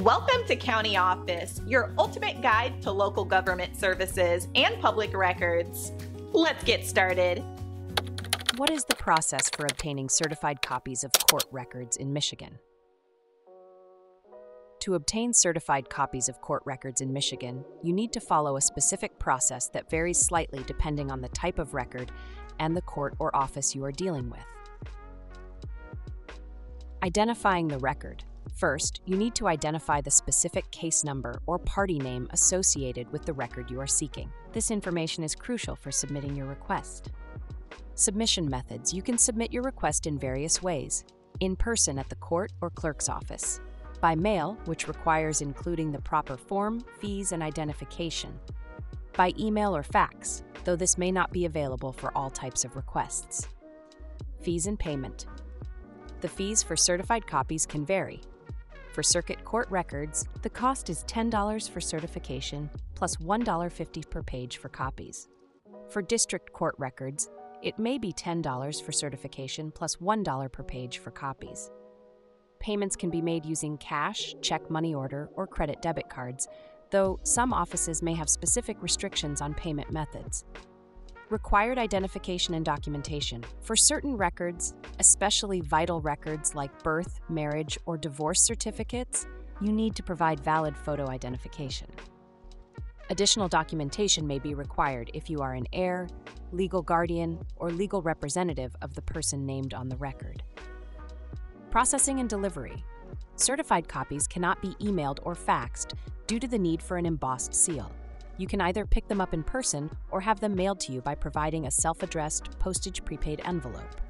Welcome to County Office, your ultimate guide to local government services and public records. Let's get started. What is the process for obtaining certified copies of court records in Michigan? To obtain certified copies of court records in Michigan, you need to follow a specific process that varies slightly depending on the type of record and the court or office you are dealing with. Identifying the record. First, you need to identify the specific case number or party name associated with the record you are seeking. This information is crucial for submitting your request. Submission methods. You can submit your request in various ways in person at the court or clerk's office, by mail, which requires including the proper form, fees, and identification, by email or fax, though this may not be available for all types of requests. Fees and payment. The fees for certified copies can vary. For circuit court records, the cost is $10 for certification plus $1.50 per page for copies. For district court records, it may be $10 for certification plus 1 per page for copies. Payments can be made using cash, check money order, or credit debit cards, though some offices may have specific restrictions on payment methods. Required identification and documentation. For certain records, especially vital records like birth, marriage, or divorce certificates, you need to provide valid photo identification. Additional documentation may be required if you are an heir, legal guardian, or legal representative of the person named on the record. Processing and delivery. Certified copies cannot be emailed or faxed due to the need for an embossed seal. You can either pick them up in person or have them mailed to you by providing a self addressed, postage prepaid envelope.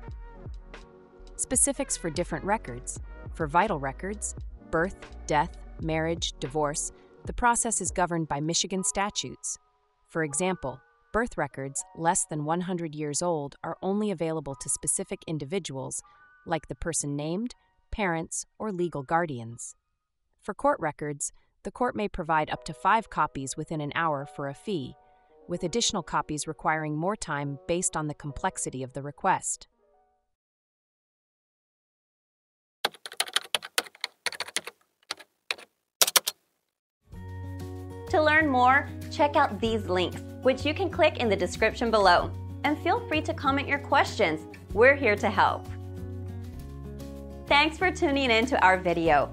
Specifics for different records. For vital records, birth, death, marriage, divorce, the process is governed by Michigan statutes. For example, birth records less than 100 years old are only available to specific individuals like the person named, parents, or legal guardians. For court records, the court may provide up to five copies within an hour for a fee, with additional copies requiring more time based on the complexity of the request. To learn more, check out these links, which you can click in the description below. And feel free to comment your questions. We're here to help. Thanks for tuning in to our video.